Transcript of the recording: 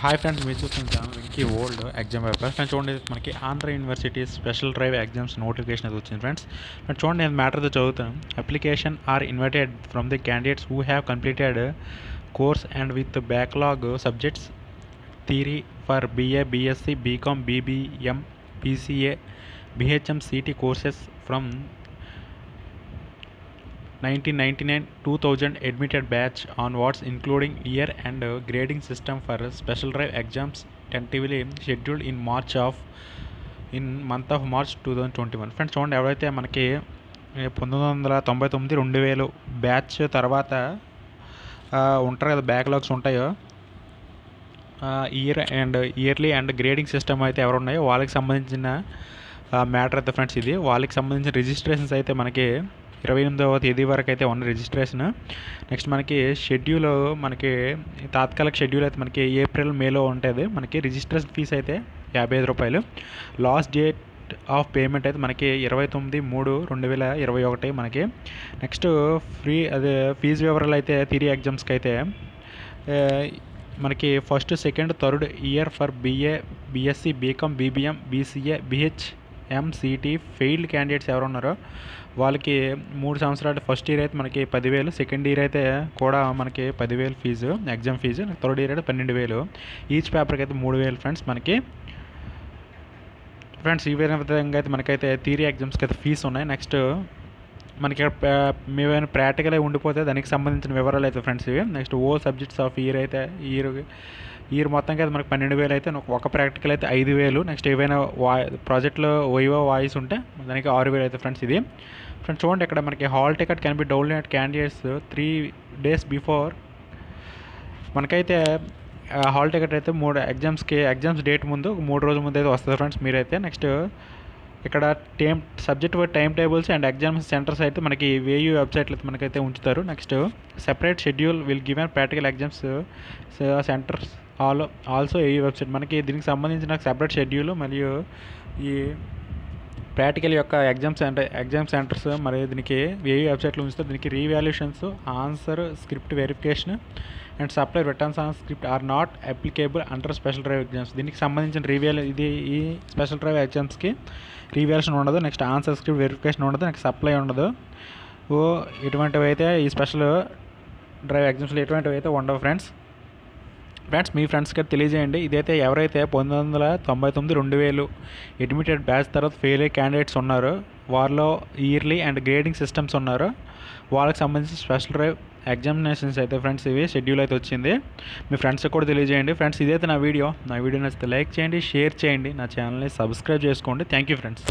Hi friends మీరు చూస్తున్న channel Venky old exam paper friends చూడండి మనకి Andhra university special drive exams notification అది వచ్చింది ఫ్రెండ్స్ ఫ్రెండ్స్ చూడండి నేను మ్యాటర్తో చదువుతాను. Application are invited from the candidates who have completed course and with backlog subjects theory for BA BSc BCom BBM BCA BHM CT courses from 1999 2000 admitted batch onwards including year and uh, grading system for uh, special drive exams tentatively scheduled in march of in month of march 2021 friends చూడండి ఎవరైతే మనకి పంతొమ్మిది వందల తొంభై తొమ్మిది రెండు వేలు batch తర్వాత ఉంటారు కదా బ్యాక్లాగ్స్ ఉంటాయో year and yearly and grading system అయితే ఎవరు ఉన్నాయో వాళ్ళకి సంబంధించిన మ్యాటర్ అయితే ఫ్రెండ్స్ ఇది. వాళ్ళకి సంబంధించిన రిజిస్ట్రేషన్స్ అయితే మనకి ఇరవై ఎనిమిదవ తేదీ వరకు అయితే ఉన్న రిజిస్ట్రేషన్. నెక్స్ట్ మనకి షెడ్యూల్ మనకి తాత్కాలిక షెడ్యూల్ అయితే మనకి ఏప్రిల్ మేలో ఉంటుంది. మనకి రిజిస్ట్రేషన్ ఫీజు అయితే యాభై ఐదు రూపాయలు. లాస్ట్ డేట్ ఆఫ్ పేమెంట్ అయితే మనకి ఇరవై తొమ్మిది మూడు రెండు వేల ఇరవై ఒకటి మనకి. నెక్స్ట్ ఫ్రీ అదే ఫీజు వివరాలు అయితే థిరీ ఎగ్జామ్స్కి అయితే మనకి first second third year for BA BSc BCom BBM BCA BH MCT failed candidates ఎవరు ఉన్నారో వాళ్ళకి మూడు సంవత్సరాలు ఫస్ట్ ఇయర్ అయితే మనకి పదివేలు సెకండ్ ఇయర్ అయితే కూడా మనకి పదివేలు fee exam fee third year అయితే పన్నెండు వేలు ఈచ్ పేపర్కి అయితే మూడు వేలు ఫ్రెండ్స్ మనకి. ఫ్రెండ్స్ ఈ విధంగా అయితే మనకైతే థియరీ ఎగ్జామ్స్కి అయితే ఫీజు ఉన్నాయి. నెక్స్ట్ మనకి మేమైనా ప్రాక్టికల్ అయి ఉండిపోతే దానికి సంబంధించిన వివరాలు అయితే ఫ్రెండ్స్ ఇవి. నెక్స్ట్ ఓ సబ్జెక్ట్స్ ఆఫ్ ఇయర్ అయితే ఇయర్ ఇయర్ మొత్తం అయితే మనకి పన్నెండు వేలు అయితే ఒక ప్రాక్టికల్ అయితే ఐదు వేలు. నెక్స్ట్ ఏవైనా వా ప్రాజెక్ట్లో ఓయో వాయిస్ ఉంటే దానికి ఆరు వేలు అయితే ఫ్రెండ్స్ ఇది. ఫ్రెండ్స్ చూడండి ఇక్కడ మనకి hall ticket can be download candidates three days before మనకైతే హాల్ టికెట్ అయితే మూడు ఎగ్జామ్స్కి ఎగ్జామ్స్ డేట్ ముందు మూడు రోజుల ముందు అయితే వస్తుంది ఫ్రెండ్స్ మీరైతే. నెక్స్ట్ ఇక్కడ time subject time tables and exams centres అయితే మనకి వేయూ వెబ్సైట్లో అయితే మనకైతే ఉంచుతారు. Next separate schedule will given practical exams centres all also AU website మనకి దీనికి సంబంధించిన సెపరేట్ షెడ్యూల్ మరియు ఈ ప్రాక్టికల్ యొక్క ఎగ్జామ్ సెంటర్ ఎగ్జామ్ సెంటర్స్ మరి దీనికి ఏ వెబ్సైట్లో ఉంచుతారు దీనికి revaluations answer script verification and supply returns on script are not applicable under special drive exams దీనికి సంబంధించిన రీవాల్యూ ఇది ఈ స్పెషల్ డ్రైవ్ ఎగ్జామ్స్కి రీవాల్యూషన్ ఉండదు. నెక్స్ట్ ఆన్సర్ స్క్రిప్ట్ వెరిఫికేషన్ ఉండదు. నెక్స్ట్ సప్లై ఉండదు. ఓ ఇటువంటివి అయితే ఈ స్పెషల్ డ్రైవ్ ఎగ్జామ్స్లో ఎటువంటివి అయితే ఉండవు ఫ్రెండ్స్ ఫ్రెండ్స్ మీ ఫ్రెండ్స్కి తెలియజేయండి. ఇదైతే ఎవరైతే పంతొమ్మిది వందల తొంభై తొమ్మిది రెండు వేలు అడ్మిటెడ్ బ్యాచ్ తర్వాత ఫెయిల్ అయ్యే క్యాండిడేట్స్ ఉన్నారో వారిలో ఇయర్లీ అండ్ గ్రేడింగ్ సిస్టమ్స్ ఉన్నారో వాళ్ళకి సంబంధించి స్పెషల్ డ్రైవ్ ఎగ్జామినేషన్స్ అయితే ఫ్రెండ్స్ ఇవి షెడ్యూల్ అయితే వచ్చింది. మీ ఫ్రెండ్స్కి కూడా తెలియజేయండి. ఫ్రెండ్స్ ఇదైతే నా వీడియో. నా వీడియో నచ్చితే లైక్ చేయండి షేర్ చేయండి. నా ఛానల్ని సబ్స్క్రైబ్ చేసుకోండి. Thank you friends